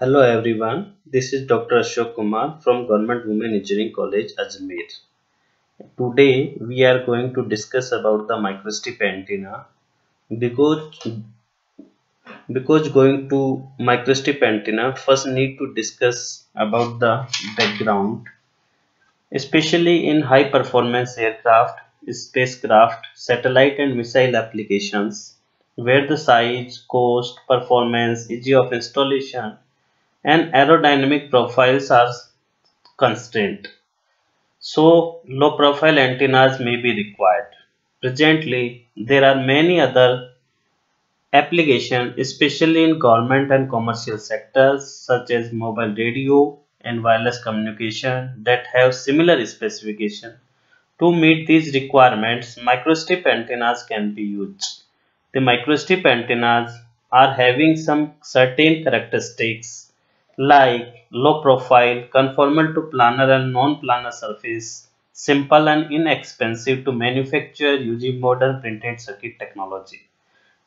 Hello everyone, this is Dr. Ashok Kumar from Government Women Engineering College, Ajmer. Today we are going to discuss about the microstrip antenna because because going to microstrip antenna first need to discuss about the background especially in high performance aircraft, spacecraft, satellite and missile applications where the size, cost, performance, ease of installation and aerodynamic profiles are constrained. So low profile antennas may be required. Presently, there are many other applications, especially in government and commercial sectors such as mobile radio and wireless communication that have similar specification. To meet these requirements, microstrip antennas can be used. The microstrip antennas are having some certain characteristics like low profile, conformal to planar and non-planar surface, simple and inexpensive to manufacture using modern printed circuit technology,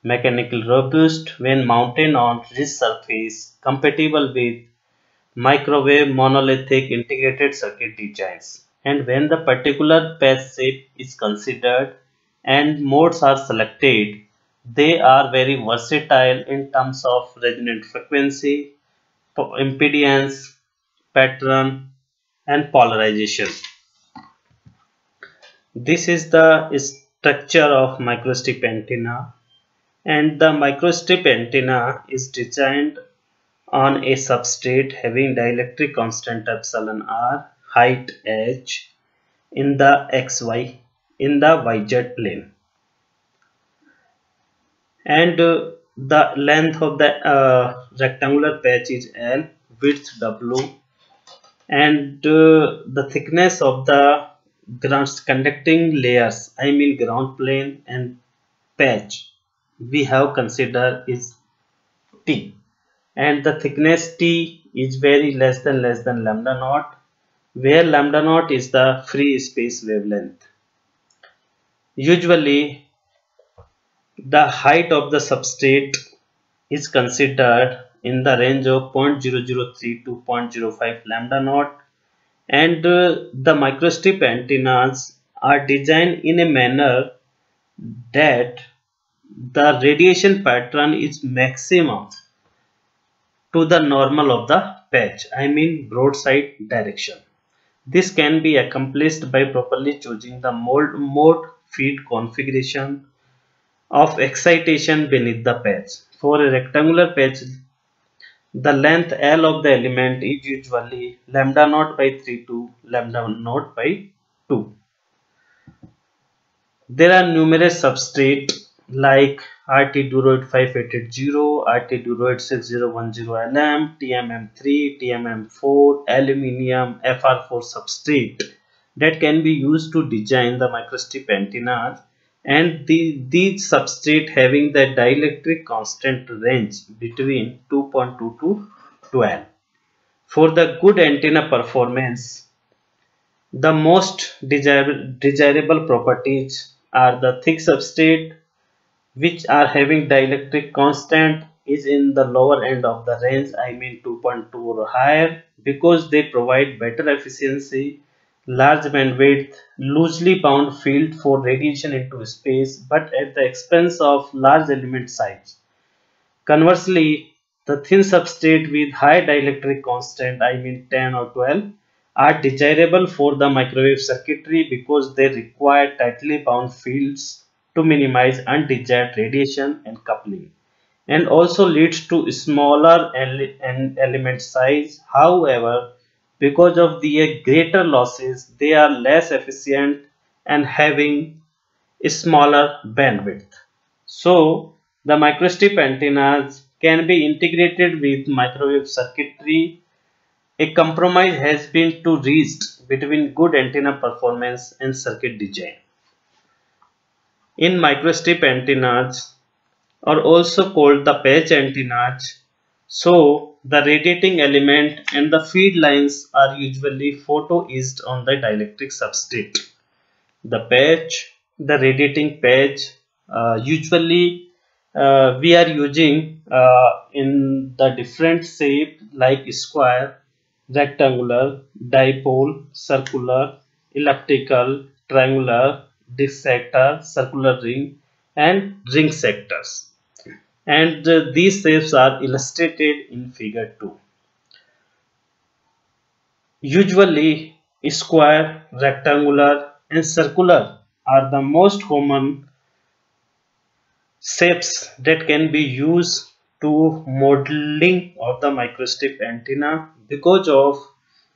mechanical robust when mounted on rich surface, compatible with microwave monolithic integrated circuit designs. And when the particular patch shape is considered and modes are selected, they are very versatile in terms of resonant frequency, impedance, pattern and polarization. This is the structure of microstrip antenna and the microstrip antenna is designed on a substrate having dielectric constant epsilon r height h in the xy in the yz plane and uh, the length of the uh, rectangular patch is L width W and uh, the thickness of the ground conducting layers I mean ground plane and patch we have considered is T and the thickness T is very less than less than lambda naught where lambda naught is the free space wavelength. Usually the height of the substrate is considered in the range of 0.003 to 0.05 lambda naught and uh, the microstrip antennas are designed in a manner that the radiation pattern is maximum to the normal of the patch I mean broadside direction. This can be accomplished by properly choosing the mode, mode feed configuration of excitation beneath the patch. For a rectangular patch, the length L of the element is usually lambda naught by 3 to lambda naught by 2. There are numerous substrates like RT Duroid 5880, RT Duroid 6010LM, TMM3, TMM4, aluminium, FR4 substrate that can be used to design the microstrip antennas and the, these substrate having the dielectric constant range between 2.2 to 12. For the good antenna performance, the most desirable, desirable properties are the thick substrate which are having dielectric constant is in the lower end of the range I mean 2.2 or higher because they provide better efficiency large bandwidth, loosely bound field for radiation into space but at the expense of large element size. Conversely, the thin substrate with high dielectric constant, I mean 10 or 12, are desirable for the microwave circuitry because they require tightly bound fields to minimize undesired radiation and coupling and also leads to smaller ele element size. However, because of the greater losses, they are less efficient and having a smaller bandwidth. So, the microstrip antennas can be integrated with microwave circuitry. A compromise has been to reached between good antenna performance and circuit design. In microstrip antennas, are also called the patch antennas, so the radiating element and the feed lines are usually photo-etched on the dielectric substrate. The patch, the radiating patch, uh, usually uh, we are using uh, in the different shape like square, rectangular, dipole, circular, elliptical, triangular, disc sector, circular ring and ring sectors. And uh, these shapes are illustrated in figure 2. Usually square, rectangular and circular are the most common shapes that can be used to modeling of the microstrip antenna because of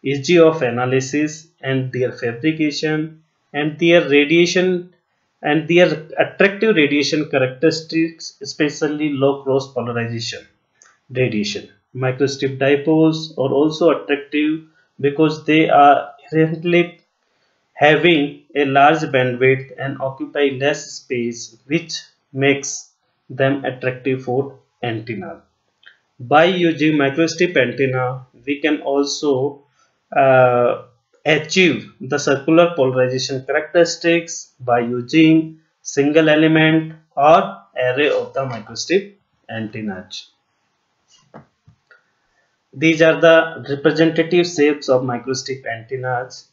ease of analysis and their fabrication and their radiation and their attractive radiation characteristics especially low cross polarization radiation microstrip dipoles are also attractive because they are inherently having a large bandwidth and occupy less space which makes them attractive for antenna. By using microstrip antenna, we can also uh, achieve the circular polarization characteristics by using single element or array of the microstrip antennas. These are the representative shapes of microstrip antennas.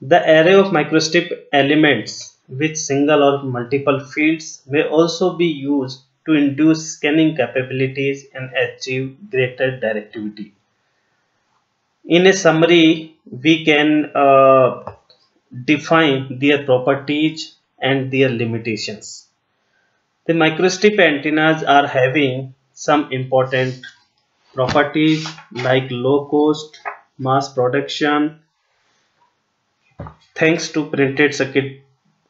The array of microstrip elements with single or multiple fields may also be used to induce scanning capabilities and achieve greater directivity. In a summary, we can uh, define their properties and their limitations. The microstrip antennas are having some important properties like low cost, mass production, thanks to printed circuit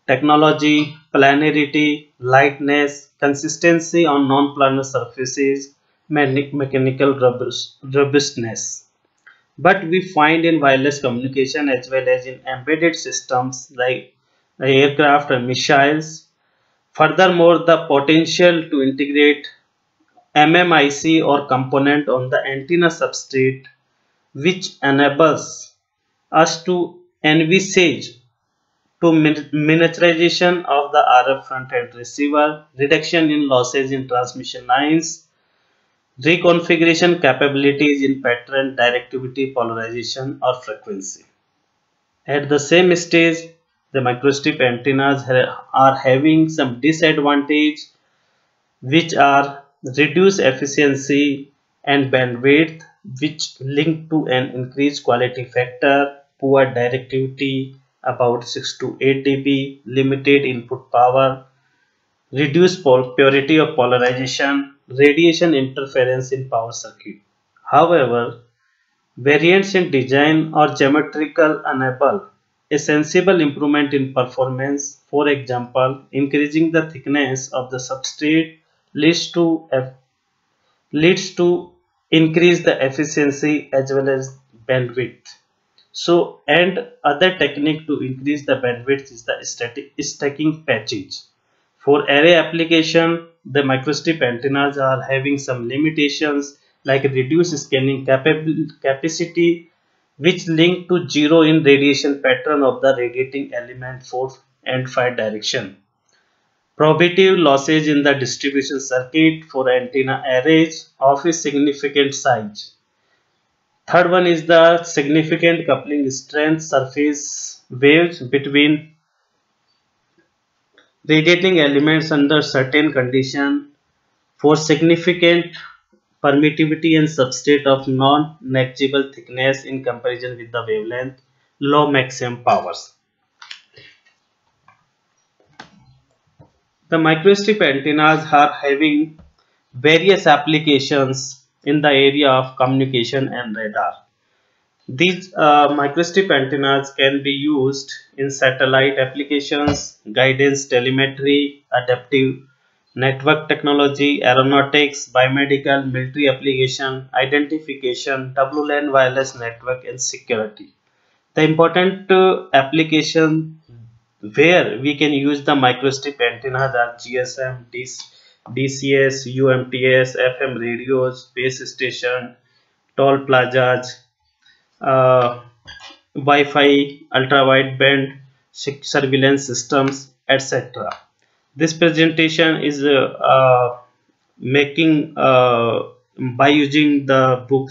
technology, planarity, lightness, consistency on non-planar surfaces, mechanical robustness. But we find in wireless communication as well as in embedded systems like aircraft and missiles. Furthermore, the potential to integrate MMIC or component on the antenna substrate which enables us to envisage to miniaturization of the RF front-end receiver, reduction in losses in transmission lines, reconfiguration capabilities in pattern, directivity, polarization or frequency. At the same stage, the microstrip antennas are having some disadvantage which are reduced efficiency and bandwidth which link to an increased quality factor, poor directivity, about 6 to 8 dB, limited input power, reduced purity of polarization, radiation interference in power circuit. However, variants in design or geometrical enable a sensible improvement in performance. For example, increasing the thickness of the substrate leads to leads to increase the efficiency as well as bandwidth. So and other technique to increase the bandwidth is the static stacking patching. For array application, the microstrip antennas are having some limitations like reduced scanning capacity which link to zero in radiation pattern of the radiating element for end-fire direction. Probative losses in the distribution circuit for antenna arrays of a significant size Third one is the significant coupling strength surface waves between radiating elements under certain condition for significant permittivity and substrate of non-negligible thickness in comparison with the wavelength, low maximum powers. The microstrip antennas are having various applications in the area of communication and radar. These uh, microstrip antennas can be used in satellite applications, guidance telemetry, adaptive network technology, aeronautics, biomedical, military application, identification, WLAN wireless network and security. The important uh, application where we can use the microstrip antennas are GSM, DCS, UMTS, FM radios, base station, toll plazas, uh, Wi-Fi, ultra-wideband surveillance systems, etc. This presentation is uh, uh, making uh, by using the books